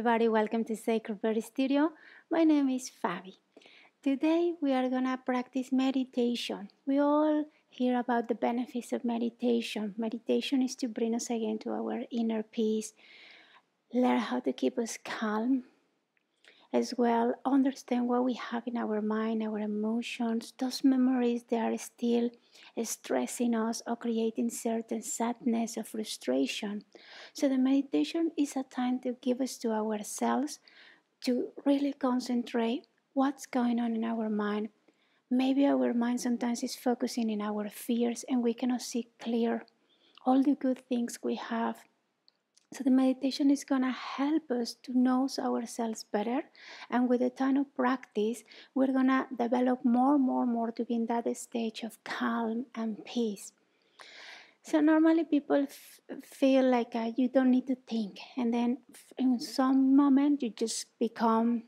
everybody, welcome to Sacred Body Studio. My name is Fabi. Today we are gonna practice meditation. We all hear about the benefits of meditation. Meditation is to bring us again to our inner peace, learn how to keep us calm, as well understand what we have in our mind, our emotions, those memories that are still stressing us or creating certain sadness or frustration. So the meditation is a time to give us to ourselves to really concentrate what's going on in our mind. Maybe our mind sometimes is focusing in our fears and we cannot see clear all the good things we have so the meditation is going to help us to know ourselves better. And with the time of practice, we're going to develop more, more, more to be in that stage of calm and peace. So normally people f- feel like uh, you don't need to think. And then in some moment, you just become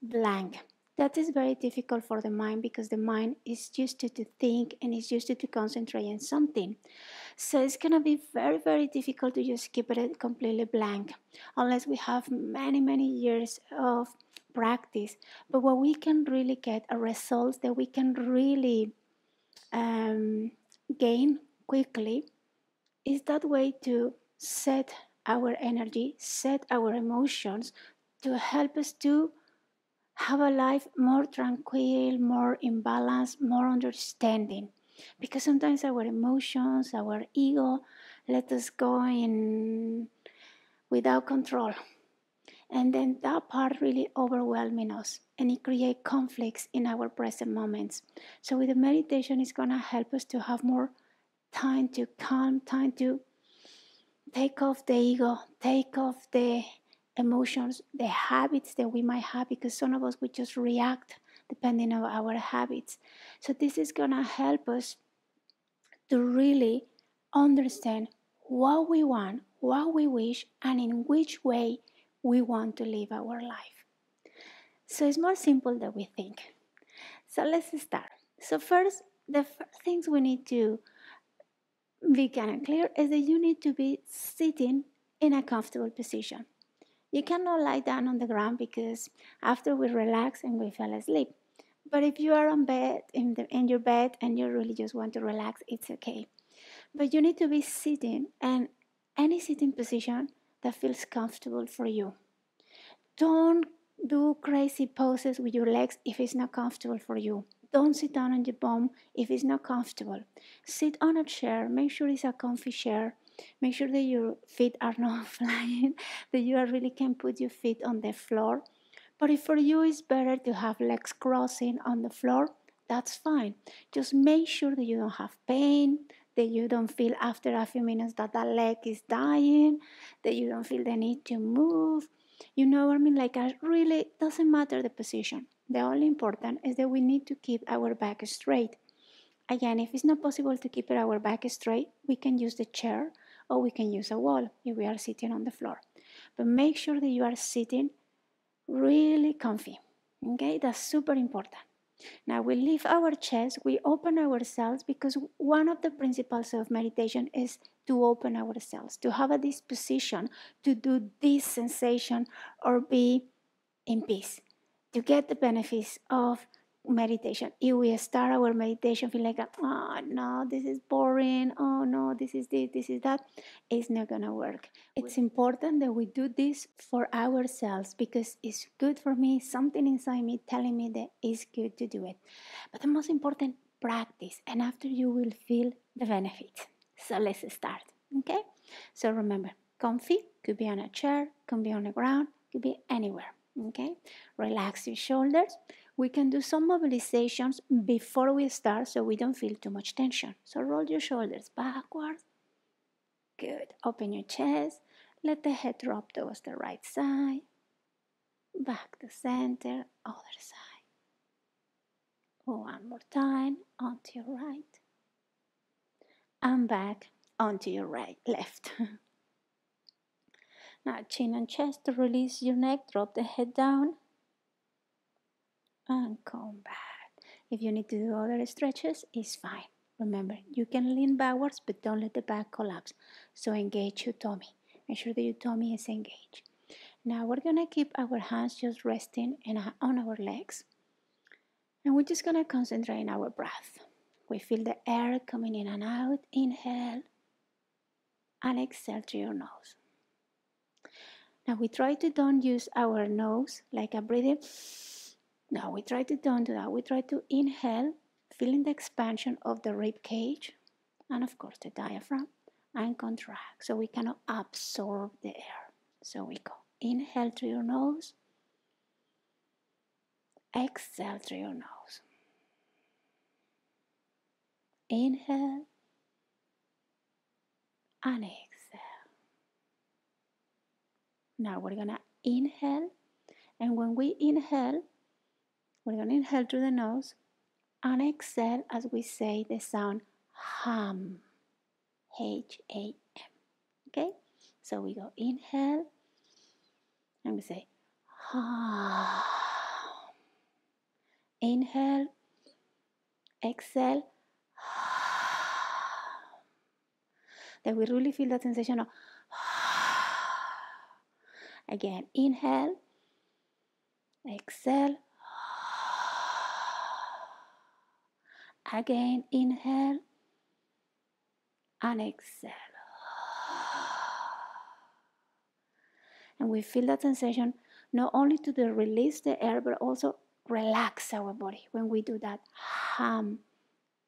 blank. That is very difficult for the mind because the mind is used to, to think and is used to, to concentrate on something. So it's going to be very, very difficult to just keep it completely blank unless we have many, many years of practice. But what we can really get are results that we can really um, gain quickly is that way to set our energy, set our emotions to help us to have a life more tranquil, more in balance, more understanding because sometimes our emotions, our ego, let us go in without control. And then that part really overwhelming us and it creates conflicts in our present moments. So with the meditation it's gonna help us to have more time to calm, time to take off the ego, take off the emotions, the habits that we might have because some of us we just react depending on our habits. So this is going to help us to really understand what we want, what we wish, and in which way we want to live our life. So it's more simple than we think. So let's start. So first, the first things we need to be kind of clear is that you need to be sitting in a comfortable position. You cannot lie down on the ground because after we relax and we fall asleep. But if you are on bed in, the, in your bed and you really just want to relax, it's okay. But you need to be sitting and any sitting position that feels comfortable for you. Don't do crazy poses with your legs if it's not comfortable for you. Don't sit down on your bum if it's not comfortable. Sit on a chair. Make sure it's a comfy chair. Make sure that your feet are not flying, that you really can put your feet on the floor but if for you it's better to have legs crossing on the floor, that's fine. Just make sure that you don't have pain, that you don't feel after a few minutes that that leg is dying, that you don't feel the need to move. You know what I mean? Like, it really doesn't matter the position. The only important is that we need to keep our back straight. Again, if it's not possible to keep our back straight, we can use the chair or we can use a wall if we are sitting on the floor. But make sure that you are sitting really comfy. Okay, that's super important. Now we lift our chest, we open ourselves because one of the principles of meditation is to open ourselves, to have a disposition to do this sensation or be in peace, to get the benefits of meditation. If we start our meditation feel like, oh no, this is boring, oh no, this is this, this is that, it's not gonna work. It's important that we do this for ourselves because it's good for me, something inside me telling me that it's good to do it. But the most important, practice, and after you will feel the benefits. So let's start, okay? So remember, comfy could be on a chair, could be on the ground, could be anywhere, okay? Relax your shoulders we can do some mobilizations before we start so we don't feel too much tension. So roll your shoulders backwards. Good. Open your chest. Let the head drop towards the right side. Back to center, other side. One more time, onto your right. And back onto your right, left. Now chin and chest to release your neck, drop the head down and come back. If you need to do other stretches, it's fine. Remember, you can lean backwards, but don't let the back collapse. So engage your tummy. Make sure that your tummy is engaged. Now we're gonna keep our hands just resting in, on our legs. And we're just gonna concentrate on our breath. We feel the air coming in and out. Inhale and exhale through your nose. Now we try to don't use our nose like a breathing. No, we try to don't do that. We try to inhale, feeling the expansion of the rib cage and of course the diaphragm and contract so we cannot absorb the air. So we go inhale through your nose, exhale through your nose. Inhale and exhale. Now we're gonna inhale, and when we inhale, we're gonna inhale through the nose and exhale as we say the sound ham. H A M. Okay? So we go inhale and we say ham. Inhale, exhale, that we really feel that sensation of again inhale. Exhale. Again inhale. And exhale. And we feel that sensation not only to the release the air but also relax our body when we do that hum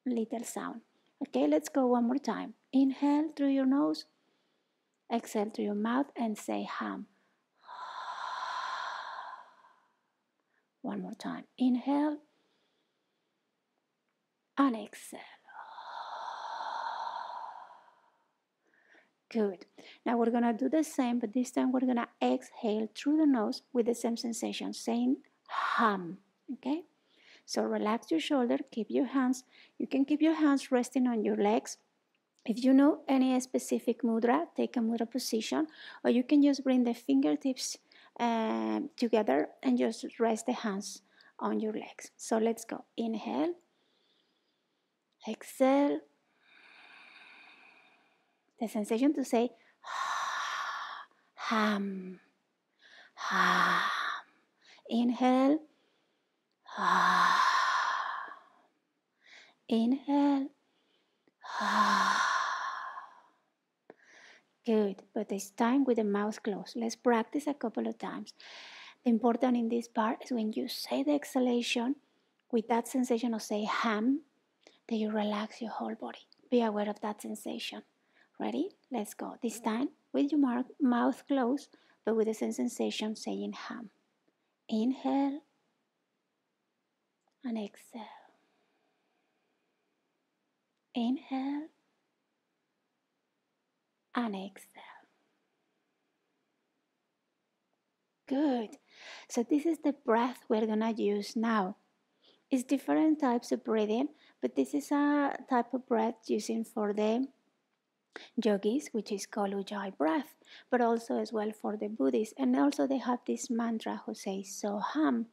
little sound. Okay let's go one more time. Inhale through your nose, exhale through your mouth, and say hum. One more time. Inhale and exhale. Good. Now we're going to do the same, but this time we're going to exhale through the nose with the same sensation, saying hum. Okay? So relax your shoulder, keep your hands. You can keep your hands resting on your legs if you know any specific mudra, take a mudra position, or you can just bring the fingertips uh, together and just rest the hands on your legs. So let's go. Inhale, exhale. The sensation to say ham, ham. Inhale, ham. Inhale, ham. Good, but this time with the mouth closed. Let's practice a couple of times. The important in this part is when you say the exhalation with that sensation of say ham, that you relax your whole body. Be aware of that sensation. Ready? Let's go. This mm-hmm. time with your mouth closed, but with the same sensation saying ham. Inhale and exhale. Inhale and exhale. Good. So this is the breath we're gonna use now. It's different types of breathing, but this is a type of breath using for the yogis, which is called Ujjayi breath, but also as well for the Buddhists. And also they have this mantra who says Soham.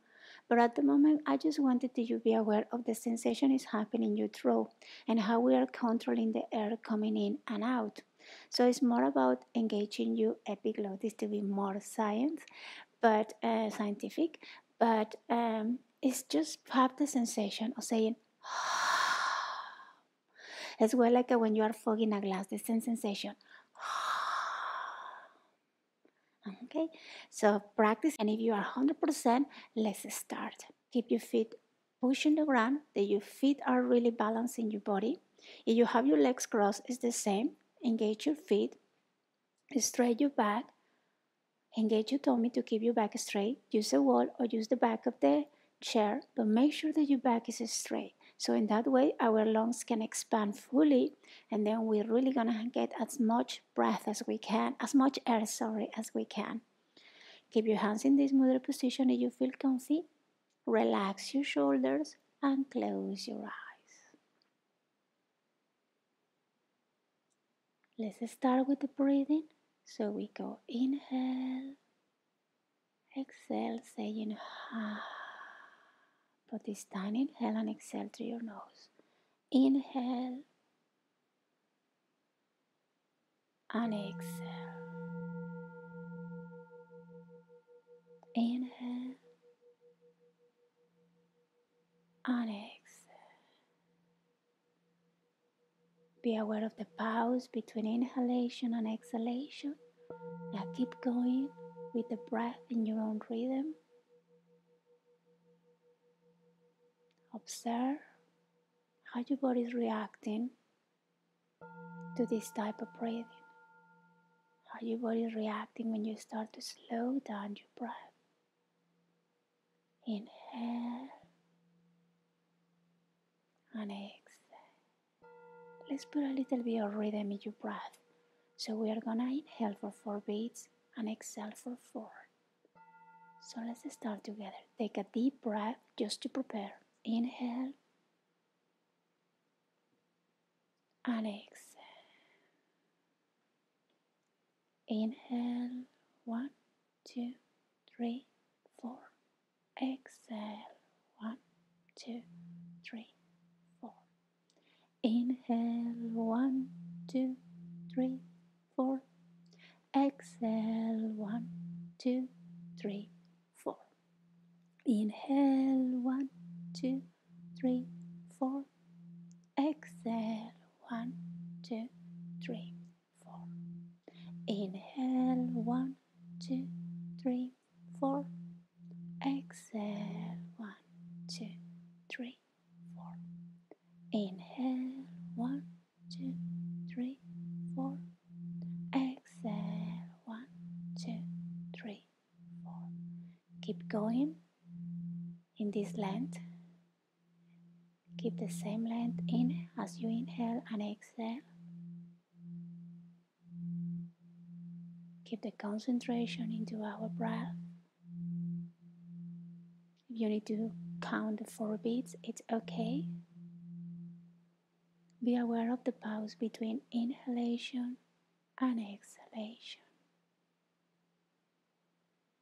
But at the moment, I just wanted you to be aware of the sensation is happening in your throat and how we are controlling the air coming in and out. So it's more about engaging your epiglottis to be more science, but uh, scientific. But um, it's just have the sensation of saying as well like when you are fogging a glass, the same sensation. okay, so practice, and if you are 100%, let's start. Keep your feet pushing the ground, that your feet are really balancing your body. If you have your legs crossed, it's the same engage your feet, straight your back, engage your tummy to keep your back straight. Use a wall or use the back of the chair, but make sure that your back is straight. So in that way, our lungs can expand fully, and then we're really gonna get as much breath as we can, as much air, sorry, as we can. Keep your hands in this mudra position if you feel comfy. Relax your shoulders and close your eyes. Let's start with the breathing. So we go inhale, exhale, saying ha. But this time inhale and exhale through your nose. Inhale and exhale. Inhale and exhale. Be aware of the pause between inhalation and exhalation. Now keep going with the breath in your own rhythm. Observe how your body is reacting to this type of breathing. How your body is reacting when you start to slow down your breath. Inhale and exhale. Let's put a little bit of rhythm in your breath. So we are gonna inhale for four beats and exhale for four. So let's start together. Take a deep breath just to prepare. Inhale and exhale. Inhale, one, two, three, four. Exhale, one, two. Inhale, one, two, three, four. Exhale, one, two, three, four. Inhale, one, two, three, four. Exhale, one, two, three, four. Inhale, one, two, three, four. Exhale, one, two, three, four. Inhale, one, two, three, four. Exhale, one, two, three, four. Keep going in this length. Keep the same length in as you inhale and exhale. Keep the concentration into our breath. If you need to count the four beats, it's okay. Be aware of the pause between inhalation and exhalation.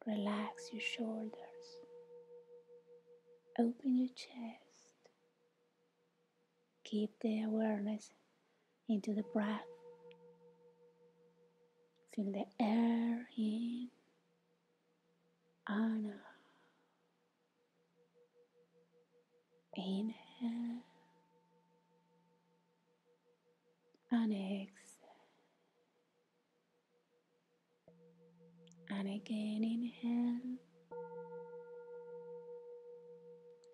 Relax your shoulders. Open your chest. Keep the awareness into the breath. Feel the air in and out. Inhale and exhale. And again, inhale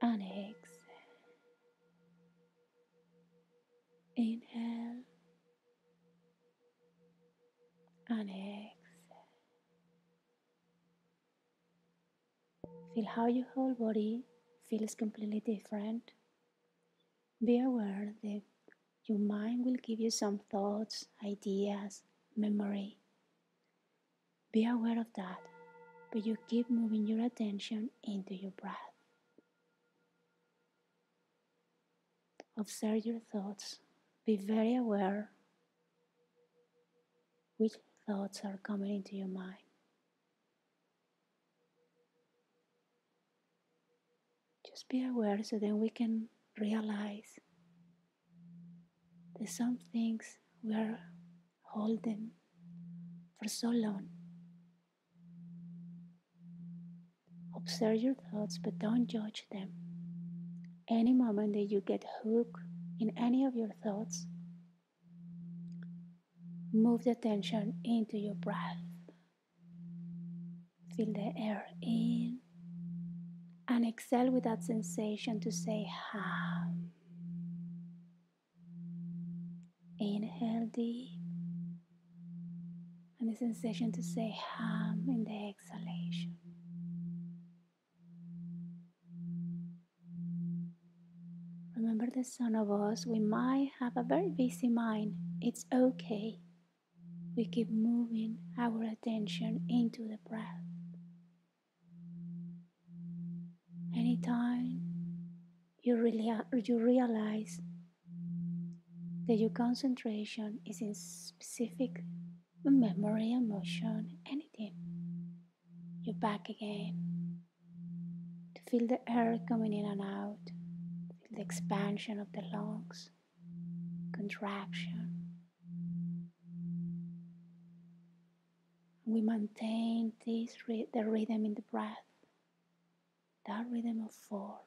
and exhale. Inhale and exhale. Feel how your whole body feels completely different. Be aware that your mind will give you some thoughts, ideas, memory. Be aware of that, but you keep moving your attention into your breath. Observe your thoughts. Be very aware which thoughts are coming into your mind. Just be aware so then we can realize that some things we are holding for so long. Observe your thoughts, but don't judge them. Any moment that you get hooked in any of your thoughts, move the attention into your breath. Feel the air in and exhale with that sensation to say hum. Inhale deep and the sensation to say hum in the exhalation. Remember the Son of Us, we might have a very busy mind. It's okay. We keep moving our attention into the breath. Anytime you, really, you realize that your concentration is in specific memory, emotion, anything, you're back again to feel the air coming in and out, the expansion of the lungs, contraction. We maintain this the rhythm in the breath, that rhythm of four.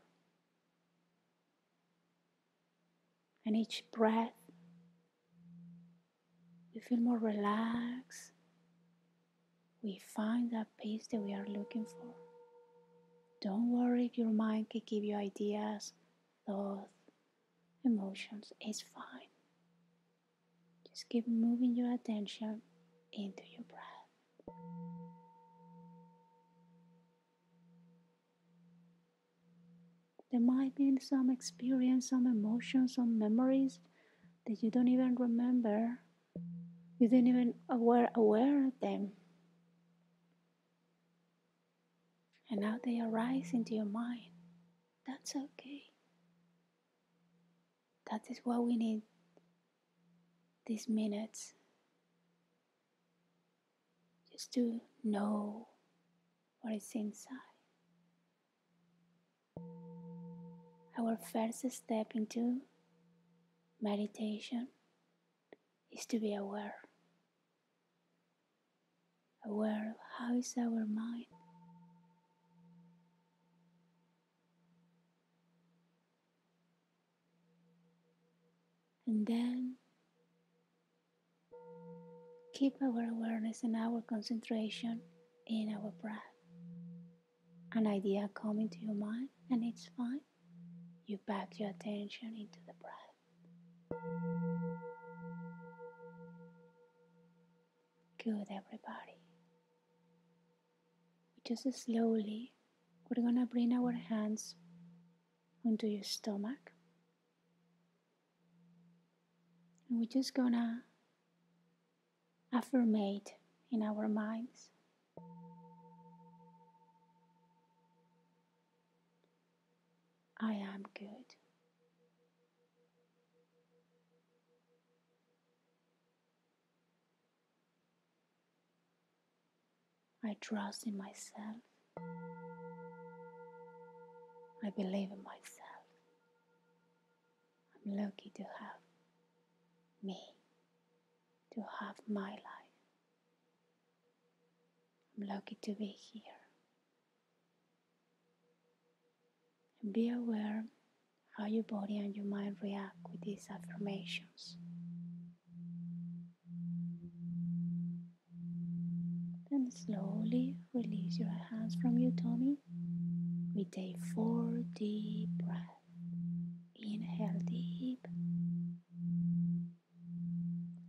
And each breath, we feel more relaxed. We find that peace that we are looking for. Don't worry if your mind can give you ideas, thoughts, emotions. It's fine. Just keep moving your attention into your breath. There might be some experience, some emotions, some memories that you don't even remember. You didn't even aware aware of them. And now they arise into your mind. That's okay. That is what we need these minutes. Just to know what is inside. Our first step into meditation is to be aware. Aware of how is our mind. And then keep our awareness and our concentration in our breath. An idea coming to your mind, and it's fine. You back your attention into the breath. Good, everybody. Just slowly, we're gonna bring our hands onto your stomach And we're just gonna affirmate in our minds. I am good. I trust in myself. I believe in myself. I'm lucky to have me to have my life. I'm lucky to be here. And be aware how your body and your mind react with these affirmations. Then slowly release your hands from your tummy. We take four deep breaths. Inhale deep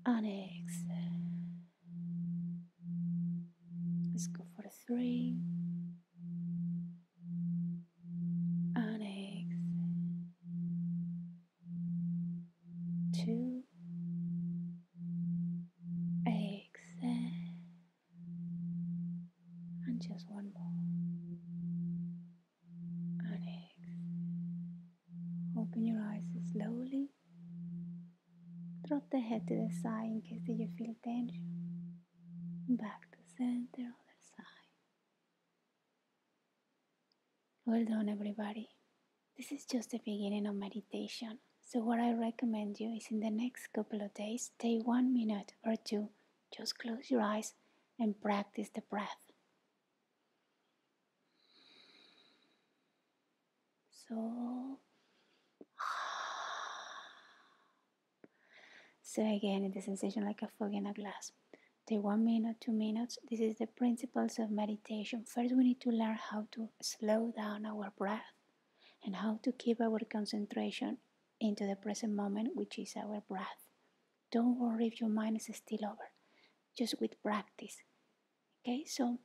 and exhale. Let's go for three and exhale. Two, exhale, and just one more. And exhale. Open your eyes slowly. Drop the head to the side in case that you feel tension. Back to center, other side. Well done, everybody. This is just the beginning of meditation. So, what I recommend you is in the next couple of days, take one minute or two, just close your eyes and practice the breath. So, So again, the sensation like a fog in a glass. Take one minute, two minutes. This is the principles of meditation. First, we need to learn how to slow down our breath and how to keep our concentration into the present moment, which is our breath. Don't worry if your mind is still over, just with practice. Okay, so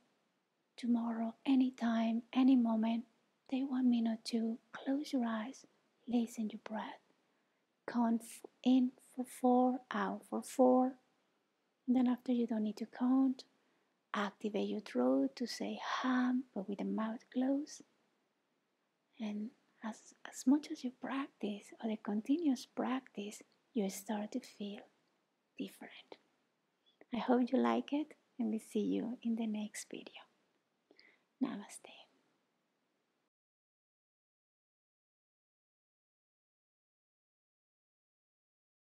tomorrow, anytime, any moment, take one minute to close your eyes, listen your breath, count in for four, out for four. And then after you don't need to count, activate your throat to say ham, but with the mouth closed. And as, as much as you practice or the continuous practice, you start to feel different. I hope you like it and we see you in the next video. Namaste.